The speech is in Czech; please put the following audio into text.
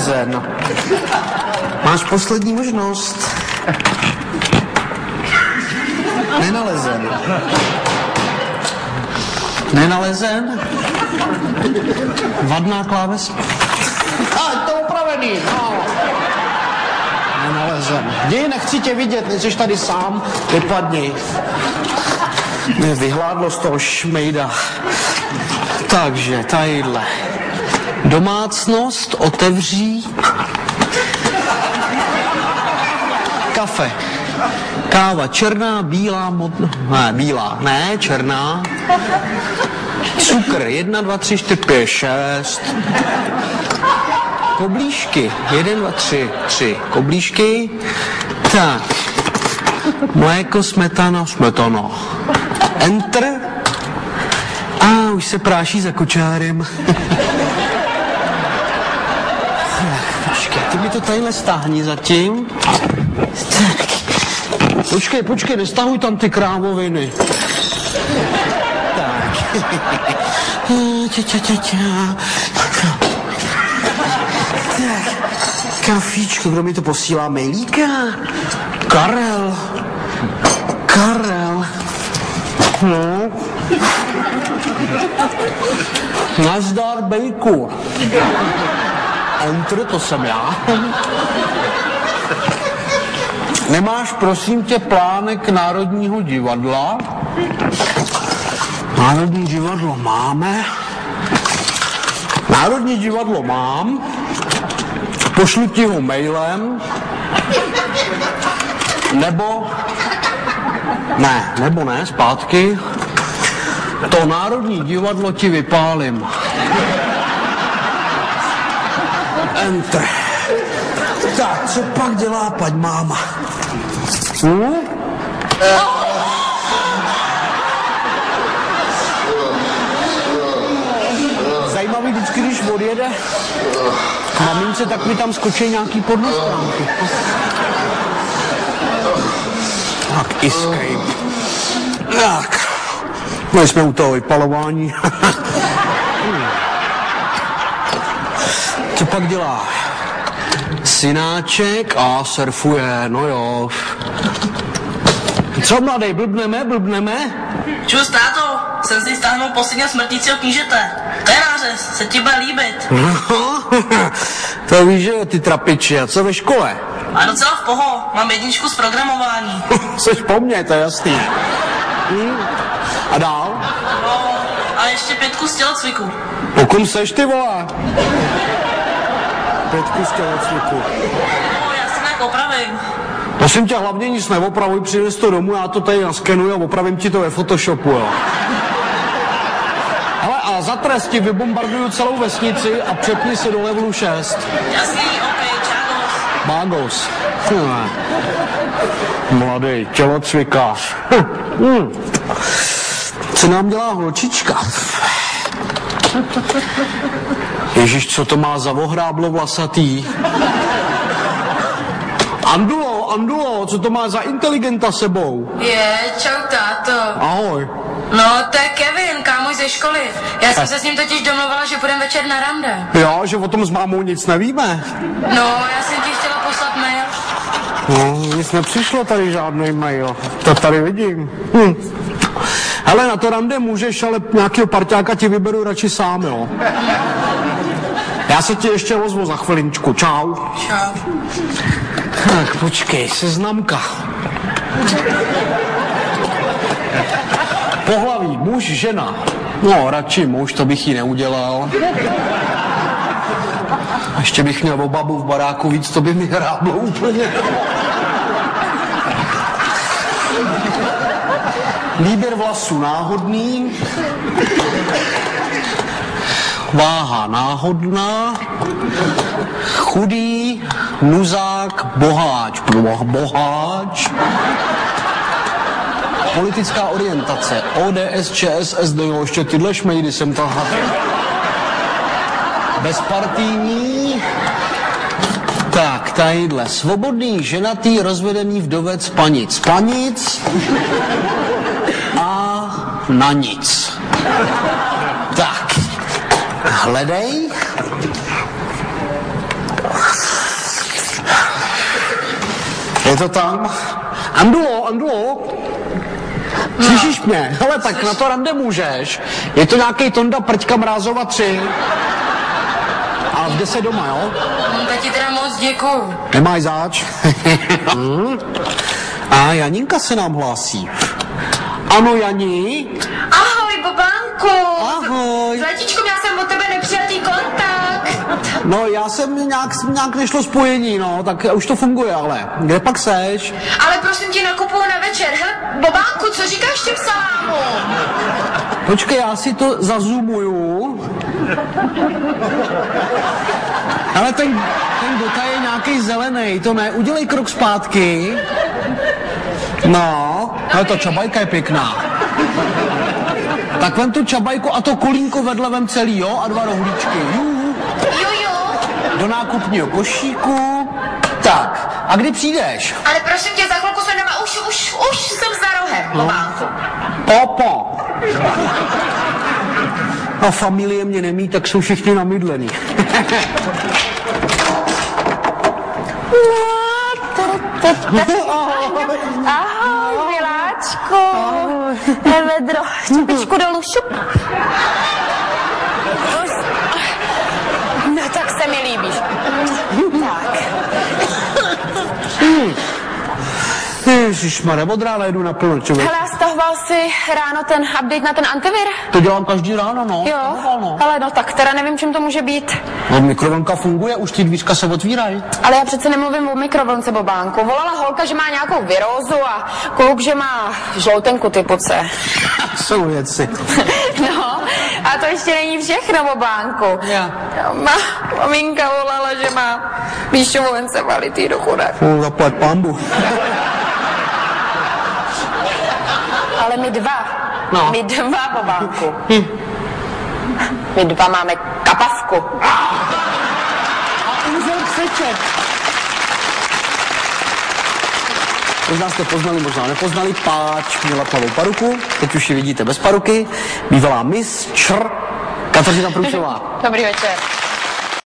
Nenalezen. Máš poslední možnost. Nenalezen. Nenalezen. Vadná kláves. A, to opravený, no. Nenalezen. Děj, nechci tě vidět, nejsi tady sám, vypadni. Mě vyhládlo z toho šmejda. Takže, tadyhle. Domácnost otevří kafe. Káva černá, bílá, modná, ne, bílá, ne, černá. Cukr, jedna, dva, tři, čtyři, pět, šest. Koblížky, jeden, dva, tři, tři. Koblížky. Tak. Mléko, smetana, smetana. Enter. A už se práší za kočárem. Počkej, ty mi to tadyhle stáhni zatím. Počkej, počkej, nestahuj tam ty krávoviny. Tak. Tě, tě, tě. Tak. Kafíčko, kdo mi to posílá? Mailíka? Karel. Karel. No. Nazdar, bejku. Enter, to jsem já. Nemáš, prosím tě, plánek Národního divadla? Národní divadlo máme. Národní divadlo mám. Pošlu ti ho mailem. Nebo... Ne, nebo ne, zpátky. To Národní divadlo ti vypálím. Enter. Tak, co pak dělá paň máma? Hm? Zajímavý vždycky, když odjede k mamince, tak mi tam skočí nějaký podnostránky. Tak, escape. Tak, no jsme u toho vypalování. Co pak dělá? Synáček a surfuje, no jo. Co mladý, blbneme, blbneme? Čus, táto, jsem si stáhnul posledního smrtícího knížete. To je nářez, se ti bude líbit. No, to víš, že ty trapiči, a co ve škole? A docela v poho, mám jedničku z programování. Jseš po mně, to je jasný. Hm? A dál? No, a ještě pětku z tělocviku. Po kom seš ty vole? Pětku z tělocviku. No, já si nějak opravím. Prosím tě, hlavně nic neopravuj, přines to domů, já to tady naskenuju a opravím ti to ve Photoshopu, jo. Hele, a za trest ti vybombarduju celou vesnici a přepni si do levelu 6. Jasný, ok, čágos. Mágos. Hm. Mladý tělocvikář. Hm. Co nám dělá holčička? Ježíš, co to má za ohráblo vlasatý? Andulo, Andulo, co to má za inteligenta sebou? Je, čau táto. Ahoj. No, to je Kevin, kámoš ze školy. Já jsem se s ním totiž domluvila, že půjdeme večer na rande. Jo, že o tom s mámou nic nevíme. No, já jsem ti chtěla poslat mail. No, nic nepřišlo tady žádný mail. To tady vidím. Hm. Hele, na to rande můžeš, ale nějakého parťáka ti vyberu radši sám, jo. Já se ti ještě ozvu za chviličku. Čau. Čau. Tak, počkej, seznamka. Pohlaví, muž, žena. No, radši muž, to bych jí neudělal. A ještě bych měl o babu v baráku víc, to by mi hráblo úplně. Výběr vlasů náhodný. Váha náhodná. Chudý, nuzák, boháč. Bo- Boháč. Politická orientace. ODS, ČS, SD, jo, ještě tyhle šmejdy jsem tahat. Bezpartijní. Tak, tadyhle. Svobodný, ženatý, rozvedený vdovec, panic. Panic a na nic. Hledej. Je to tam? Andulo, Andulo, slyšíš mě? Hele, tak na to rande můžeš. Je to nějaký Tonda Prťka Mrázova 3. A v se doma, jo? No, tak ti teda moc děkuju. Nemáš záč. Hmm. A Janinka se nám hlásí. Ano, Janí? Ahoj. Bobánku. Ahoj. Zlatíčko, měla jsem od tebe nepřijatý kontakt. No, já jsem nějak, nějak nešlo spojení, no, tak už to funguje, ale kde pak seš? Ale prosím tě, nakupuju na večer. Hele, Bobánku, co říkáš těm salámům? Počkej, já si to zazumuju. Ale ten, ten dota je nějaký zelený, to ne, udělej krok zpátky. No, ale ta čabajka je pěkná. Tak vem tu čabajku a to kolínko vedle vem celý, jo? A dva rohlíčky. Juhu. Jo, jo. Do nákupního košíku. Tak, a kdy přijdeš? Ale prosím tě, za chvilku se nemá, už, už, už jsem za rohem, Bobánku. Popo. A familie mě nemí, tak jsou všichni namydlený. Ahoj, miláčku. Vedro, čepičku dolů, šup. No tak se mi líbíš. Tak. Ježišmarja, od rána jedu na plno, člověk. Hele, a stahoval si ráno ten update na ten antivir? To dělám každý ráno, no. Jo, No. ale no tak teda nevím, čím to může být. no mikrovlnka funguje, už ty dvířka se otvírají. Ale já přece nemluvím o mikrovlnce, Bobánku. Volala holka, že má nějakou virózu a kluk, že má žloutenku typu C. Jsou věci. No, a to ještě není všechno, Bobánku. Já. Má, maminka volala, že má výšovou encefalitídu chudák. Zaplať pambu. Ale my dva. No. My dva, Bobánku. My dva máme kapavku. Uzel křeček. Možná jste poznali, možná nepoznali, páč měla tmavou paruku, teď už ji vidíte bez paruky, bývalá mis, čr, Kateřina Průčová. Dobrý večer.